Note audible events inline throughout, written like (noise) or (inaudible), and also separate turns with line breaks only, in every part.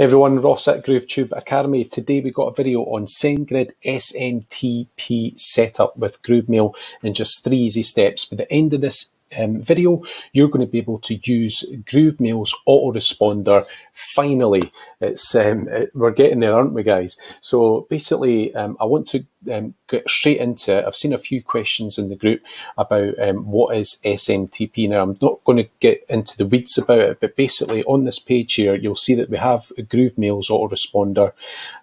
everyone, Ross at GrooveTube Academy. Today we got a video on SendGrid SMTP setup with GrooveMail in just three easy steps. By the end of this um, video, you're going to be able to use GrooveMail's autoresponder. Finally, it's um, it, we're getting there, aren't we, guys? So basically, um, I want to um, get straight into it. I've seen a few questions in the group about um, what is SMTP. Now, I'm not going to get into the weeds about it, but basically on this page here, you'll see that we have GrooveMail's autoresponder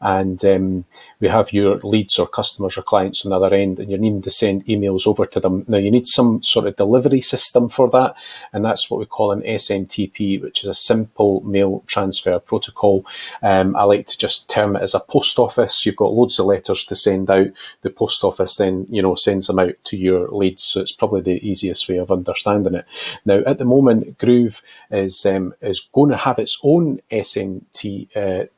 and um, we have your leads or customers or clients on the other end and you're needing to send emails over to them. Now, you need some sort of delivery system for that, and that's what we call an SMTP, which is a simple mail transfer protocol. Um, I like to just term it as a post office. You've got loads of letters to send out the post office then, you know, sends them out to your leads. So it's probably the easiest way of understanding it. Now, at the moment, Groove is um, is going to have its own SMTP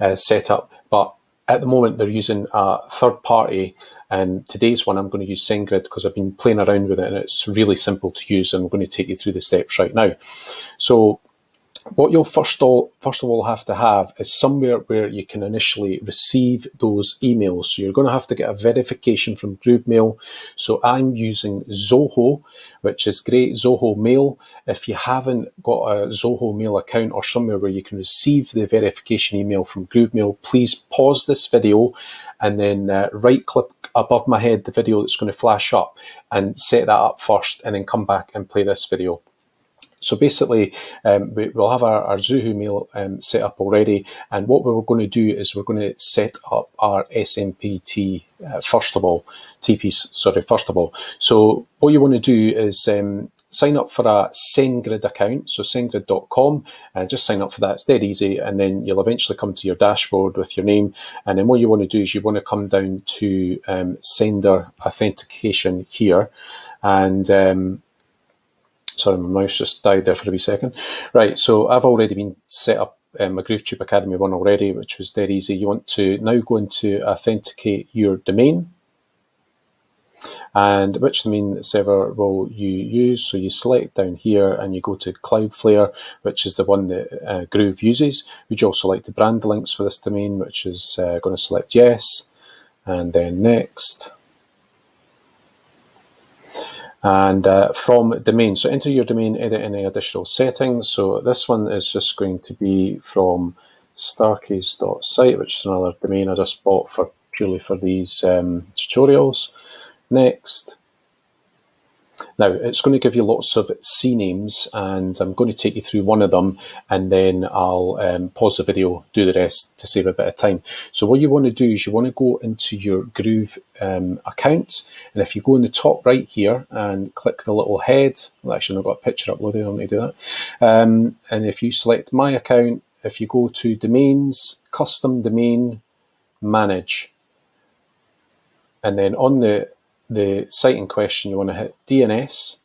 uh, setup, but at the moment they're using a third party and today's one I'm going to use SendGrid because I've been playing around with it and it's really simple to use and I'm going to take you through the steps right now. So what you'll first all first of all have to have is somewhere where you can initially receive those emails. So you're going to have to get a verification from GrooveMail. So I'm using Zoho, which is great, Zoho Mail. If you haven't got a Zoho Mail account or somewhere where you can receive the verification email from GrooveMail, please pause this video and then uh, right click above my head the video that's going to flash up and set that up first and then come back and play this video. So basically, um, we, will have our, our Zoho mail um, set up already. And what we're going to do is we're going to set up our SMPT uh, first of all, TP, sorry, first of all. So what you want to do is um, sign up for a SendGrid account, so sendgrid.com, and just sign up for that. It's dead easy, and then you'll eventually come to your dashboard with your name. And then what you want to do is you want to come down to um, sender authentication here, and um, Sorry, my mouse just died there for a wee second. Right, so I've already been set up um, a GrooveTube Academy one already, which was dead easy. You want to now go into authenticate your domain and which domain server will you use. So you select down here and you go to Cloudflare, which is the one that uh, Groove uses. Would you also like the brand links for this domain, which is uh, going to select yes, and then next and uh, from domain. So enter your domain, edit any additional settings. So this one is just going to be from starkeys.site, which is another domain I just bought for purely for these um, tutorials. Next, now, it's going to give you lots of C names, and I'm going to take you through one of them, and then I'll um, pause the video, do the rest to save a bit of time. So what you want to do is you want to go into your Groove um, account, and if you go in the top right here and click the little head, well, actually I've got a picture uploaded, I'm going to do that. Um, and if you select My Account, if you go to Domains, Custom Domain, Manage, and then on the the site in question, you want to hit DNS.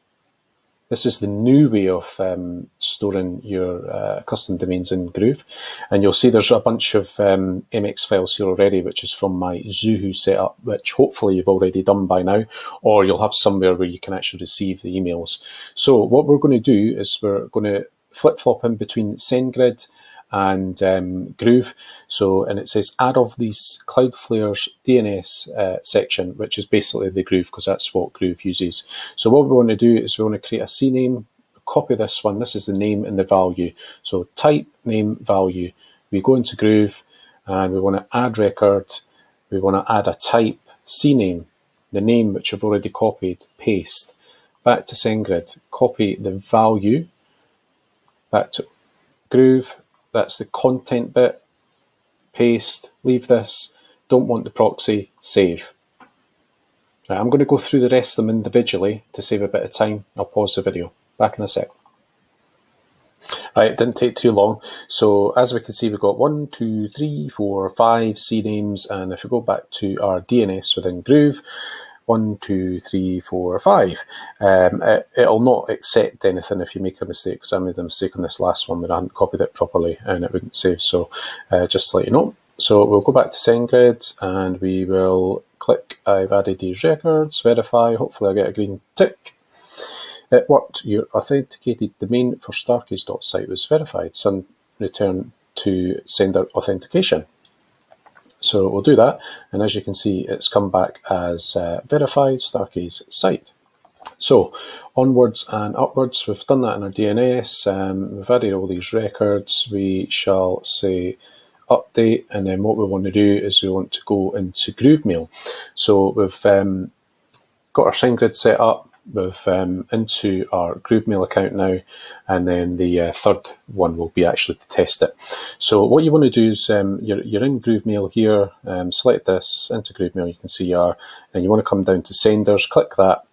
This is the new way of um, storing your uh, custom domains in Groove. And you'll see there's a bunch of um, MX files here already, which is from my Zoho setup, which hopefully you've already done by now, or you'll have somewhere where you can actually receive the emails. So what we're going to do is we're going to flip-flop in between SendGrid and um, Groove. So, and it says add of these Cloudflare's DNS uh, section, which is basically the Groove because that's what Groove uses. So what we want to do is we want to create a CNAME, copy this one. This is the name and the value. So type name value. We go into Groove and we want to add record. We want to add a type CNAME, the name which I've already copied, paste. Back to SendGrid, copy the value, back to Groove, that's the content bit. Paste, leave this. Don't want the proxy, save. Right, I'm going to go through the rest of them individually to save a bit of time. I'll pause the video. Back in a sec. Right, it didn't take too long. So as we can see, we've got one, two, three, four, five C names. And if we go back to our DNS within Groove, one, two, three, four, five. Um, it, will not accept anything if you make a mistake, because I made a mistake on this last one where I hadn't copied it properly and it wouldn't save. So uh, just to let you know. So we'll go back to SendGrid and we will click I've added these records, verify, hopefully I get a green tick. It worked, your authenticated domain for starkeys.site was verified. Send return to sender authentication. So we'll do that. And as you can see, it's come back as uh, verified Starkey's site. So onwards and upwards, we've done that in our DNS. Um, we've added all these records. We shall say update. And then what we want to do is we want to go into GrooveMail. So we've um, got our SendGrid set up with um, into our GrooveMail account now, and then the uh, third one will be actually to test it. So what you want to do is um, you're, you're in GrooveMail here, um, select this into GrooveMail, you can see you are, and you want to come down to senders, click that,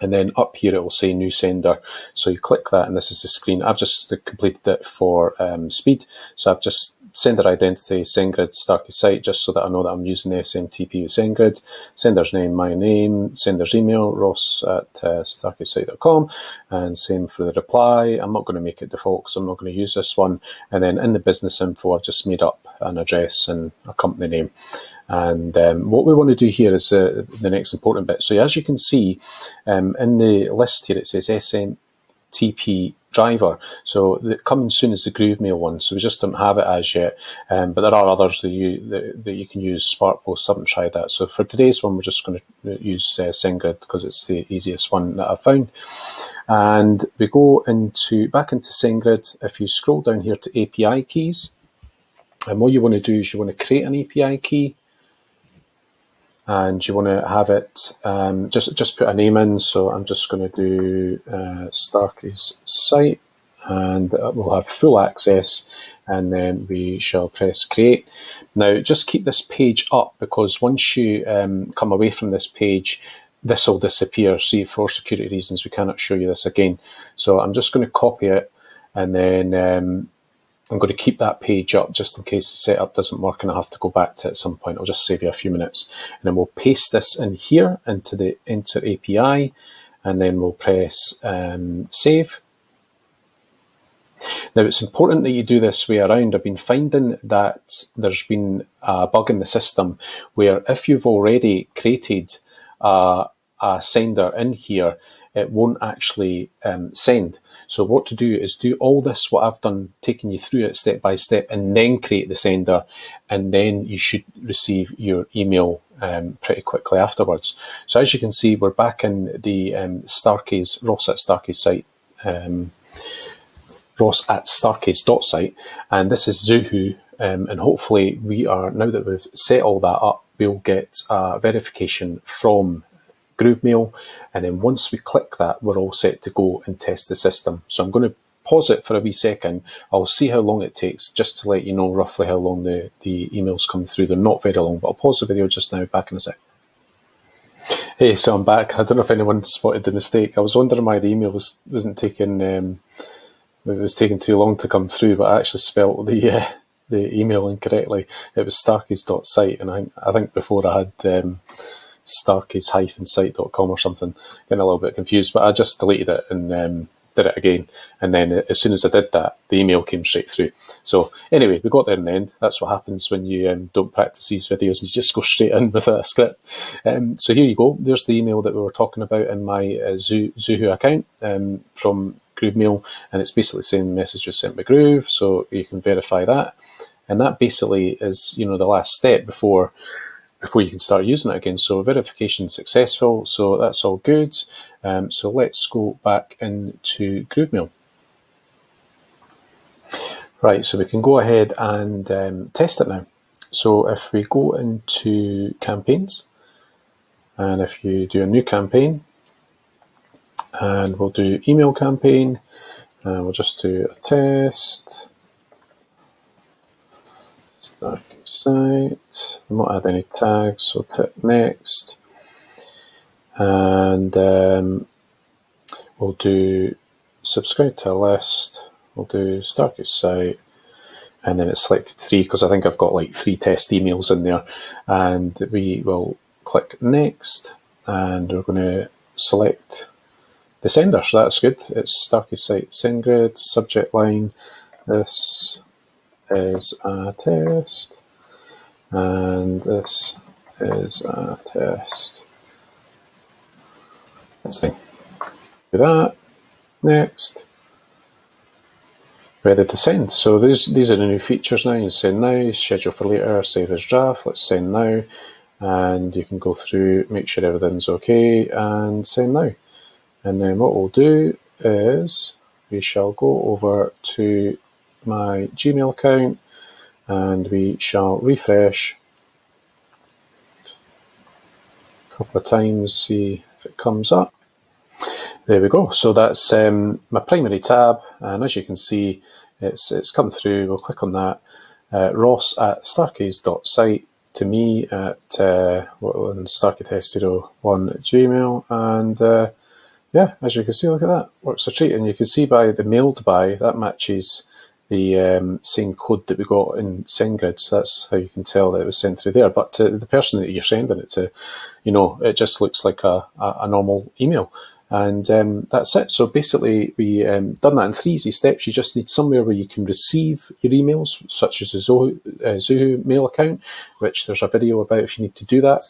and then up here it will say new sender. So you click that and this is the screen. I've just completed it for um, speed. So I've just sender identity, SendGrid, Starkey site, just so that I know that I'm using the SMTP with SendGrid. Sender's name, my name, sender's email, ross at uh, starkeysite.com. And same for the reply. I'm not going to make it default because I'm not going to use this one. And then in the business info, I've just made up an address and a company name. And um, what we want to do here is uh, the next important bit. So as you can see um, in the list here, it says SMTP driver. So the, coming soon is the GrooveMail one. So we just don't have it as yet, um, but there are others that you that, that you can use. SparkPost haven't tried that. So for today's one, we're just going to use uh, SendGrid because it's the easiest one that I've found. And we go into back into SendGrid. If you scroll down here to API keys, and what you want to do is you want to create an API key and you want to have it um, just just put a name in so I'm just going to do uh, Starkey's site and we'll have full access and then we shall press create. Now just keep this page up because once you um, come away from this page this will disappear. See for security reasons we cannot show you this again. So I'm just going to copy it and then um, I'm going to keep that page up just in case the setup doesn't work and I have to go back to it at some point. I'll just save you a few minutes. And then we'll paste this in here into the Enter API and then we'll press um, Save. Now it's important that you do this way around. I've been finding that there's been a bug in the system where if you've already created a, a sender in here, it won't actually um, send. So what to do is do all this, what I've done, taking you through it step by step, and then create the sender, and then you should receive your email um, pretty quickly afterwards. So as you can see, we're back in the um, Starkey's, Ross at Starkey's site, um, Ross at Starkey's dot site, and this is Zoho, um, and hopefully we are, now that we've set all that up, we'll get a verification from GrooveMail. And then once we click that, we're all set to go and test the system. So I'm going to pause it for a wee second. I'll see how long it takes just to let you know roughly how long the, the emails come through. They're not very long, but I'll pause the video just now, back in a sec. Hey, so I'm back. (laughs) I don't know if anyone spotted the mistake. I was wondering why the email was, wasn't taking, um, it was taking too long to come through, but I actually spelt the, uh, the email incorrectly. It was starkeys.site, and I, I think before I had, um, starkeys-site.com or something. Getting a little bit confused, but I just deleted it and um, did it again. And then as soon as I did that, the email came straight through. So anyway, we got there in the end. That's what happens when you um, don't practice these videos and you just (laughs) go straight in with a script. Um, so here you go. There's the email that we were talking about in my uh, Zoho account um, from GrooveMail, and it's basically saying the message was sent by Groove, so you can verify that. And that basically is, you know, the last step before before you can start using it again. So verification successful, so that's all good. Um, so let's go back into GrooveMail. Right, so we can go ahead and um, test it now. So if we go into campaigns, and if you do a new campaign, and we'll do email campaign, and we'll just do a test. Site. i not add any tags, so click next. And um, we'll do subscribe to a list. We'll do Starkey site. And then it's selected three because I think I've got like three test emails in there. And we will click next and we're going to select the sender. So that's good. It's Starkey site SendGrid, subject line. This is a test and this is a test. Thing. Do that. Next. ready to send. So these these are the new features now. You send now, schedule for later, save as draft. Let's send now, and you can go through, make sure everything's okay, and send now. And then what we'll do is we shall go over to my Gmail account and we shall refresh a couple of times, see if it comes up. There we go. So that's um, my primary tab, and as you can see, it's it's come through. We'll click on that. Uh, Ross at starkeys.site to me at uh, starkeytest01 at Gmail, and uh, yeah, as you can see, look at that works a treat, and you can see by the mailed by that matches the um, same code that we got in SendGrid. So that's how you can tell that it was sent through there. But to the person that you're sending it to, you know, it just looks like a, a normal email. And um, that's it. So basically, we um, done that in three easy steps. You just need somewhere where you can receive your emails, such as a Zoho, uh, Zoho mail account, which there's a video about if you need to do that.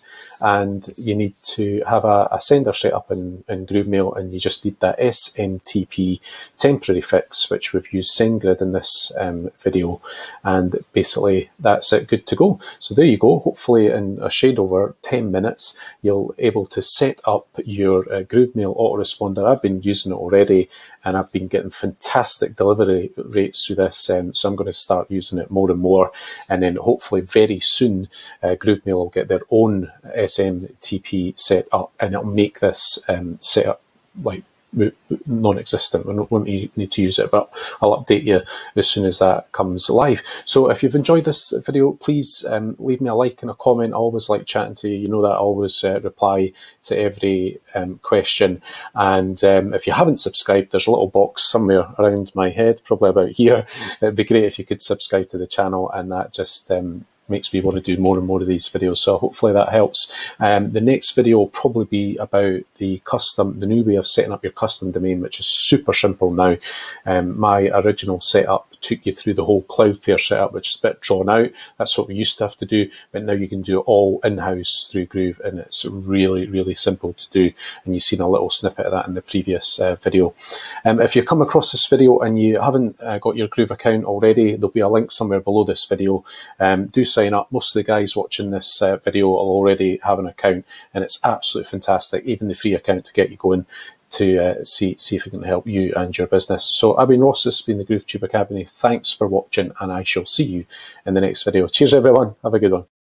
And you need to have a, a sender set up in, in GrooveMail, and you just need that SMTP temporary fix, which we've used SendGrid in this um, video. And basically, that's it, good to go. So there you go. Hopefully, in a shade over 10 minutes, you'll able to set up your uh, GrooveMail autoresponder. I've been using it already and I've been getting fantastic delivery rates through this. Um, so I'm going to start using it more and more. And then hopefully very soon, uh, GrooveMail will get their own SMTP set up and it'll make this um, setup like non-existent. We won't need to use it, but I'll update you as soon as that comes live. So if you've enjoyed this video, please um, leave me a like and a comment. I always like chatting to you. You know that I always uh, reply to every um, question. And um, if you haven't subscribed, there's a little box somewhere around my head, probably about here. It'd be great if you could subscribe to the channel and that just um, makes me want to do more and more of these videos. So hopefully that helps. Um, the next video will probably be about the custom, the new way of setting up your custom domain, which is super simple now. Um, my original setup took you through the whole Cloudflare setup, which is a bit drawn out. That's what we used to have to do, but now you can do it all in-house through Groove, and it's really, really simple to do. And you've seen a little snippet of that in the previous uh, video. Um, if you come across this video and you haven't uh, got your Groove account already, there'll be a link somewhere below this video. Um, do sign up. Most of the guys watching this uh, video will already have an account, and it's absolutely fantastic. Even the free account to get you going to uh, see see if we can help you and your business. So I've been Ross, this has been the GrooveTube Academy. Thanks for watching and I shall see you in the next video. Cheers everyone, have a good one.